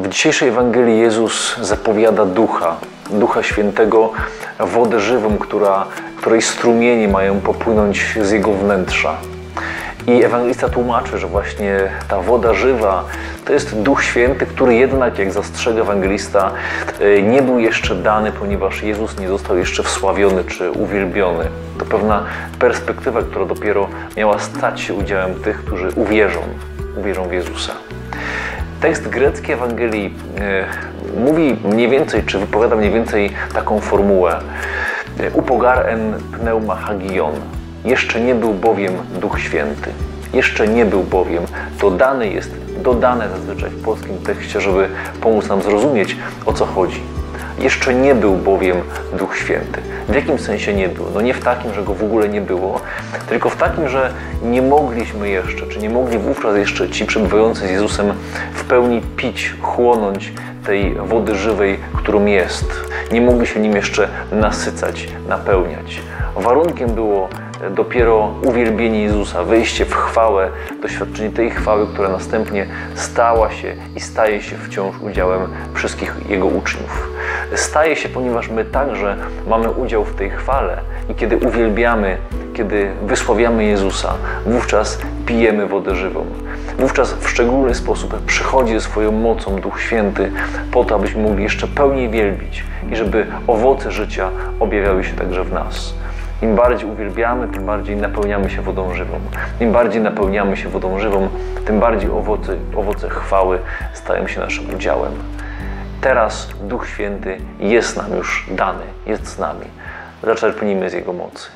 dzisiejszej Ewangelii Jezus zapowiada ducha, ducha świętego, wodę żywą, która, której strumienie mają popłynąć z jego wnętrza. I ewangelista tłumaczy, że właśnie ta woda żywa to jest Duch Święty, który jednak, jak zastrzega ewangelista, e, nie był jeszcze dany, ponieważ Jezus nie został jeszcze wsławiony czy uwielbiony. To pewna perspektywa, która dopiero miała stać się udziałem tych, którzy uwierzą, uwierzą w Jezusa. Tekst grecki Ewangelii e, mówi mniej więcej, czy wypowiada mniej więcej taką formułę e, upogar en pneuma hagion. Jeszcze nie był bowiem Duch Święty. Jeszcze nie był bowiem. Dodany jest, dodane zazwyczaj w polskim tekście, żeby pomóc nam zrozumieć, o co chodzi. Jeszcze nie był bowiem Duch Święty. W jakim sensie nie był? No nie w takim, że go w ogóle nie było, tylko w takim, że nie mogliśmy jeszcze, czy nie mogli wówczas jeszcze ci przebywający z Jezusem w pełni pić, chłonąć tej wody żywej, którą jest. Nie mogli się nim jeszcze nasycać, napełniać. Warunkiem było dopiero uwielbienie Jezusa, wejście w chwałę, doświadczenie tej chwały, która następnie stała się i staje się wciąż udziałem wszystkich Jego uczniów. Staje się, ponieważ my także mamy udział w tej chwale i kiedy uwielbiamy, kiedy wysławiamy Jezusa, wówczas pijemy wodę żywą. Wówczas w szczególny sposób przychodzi ze swoją mocą Duch Święty po to, abyśmy mogli jeszcze pełniej wielbić i żeby owoce życia objawiały się także w nas. Im bardziej uwielbiamy, tym bardziej napełniamy się wodą żywą. Im bardziej napełniamy się wodą żywą, tym bardziej owoce, owoce chwały stają się naszym udziałem. Teraz Duch Święty jest nam już dany, jest z nami. Zaczerpnijmy z Jego mocy.